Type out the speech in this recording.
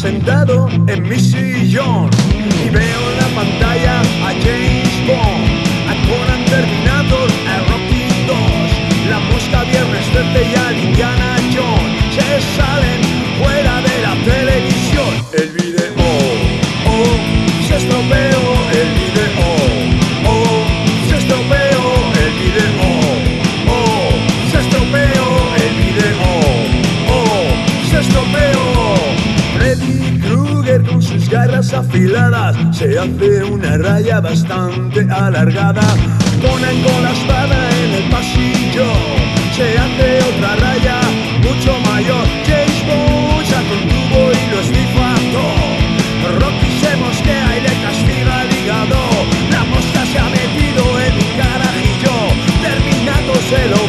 sentado en mi sillón y veo en la pantalla a James Bond, a Conan Terminator, a Rocky 2, la mosca Viernes 13 y a Indiana Jones. Se salen afiladas se hace una raya bastante alargada. Ponen con la espada en el pasillo, se hace otra raya mucho mayor. James Bond saca un tubo y lo esnifa. Rocky se mosquea y le castiga el hígado. La mosca se ha metido en un carajillo, terminado se lo